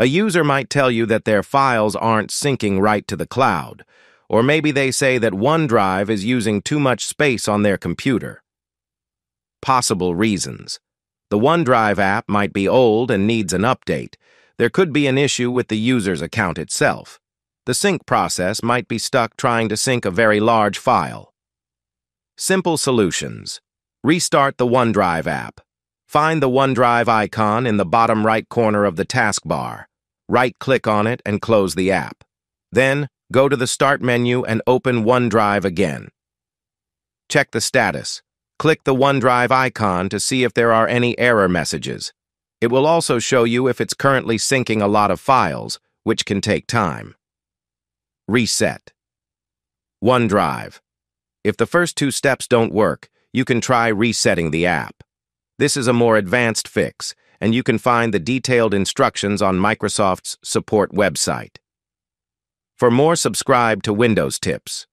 A user might tell you that their files aren't syncing right to the cloud, or maybe they say that OneDrive is using too much space on their computer. Possible reasons. The OneDrive app might be old and needs an update. There could be an issue with the user's account itself. The sync process might be stuck trying to sync a very large file. Simple solutions. Restart the OneDrive app. Find the OneDrive icon in the bottom right corner of the taskbar. Right-click on it and close the app. Then, go to the Start menu and open OneDrive again. Check the status. Click the OneDrive icon to see if there are any error messages. It will also show you if it's currently syncing a lot of files, which can take time. Reset. OneDrive. If the first two steps don't work, you can try resetting the app. This is a more advanced fix, and you can find the detailed instructions on Microsoft's support website. For more, subscribe to Windows Tips.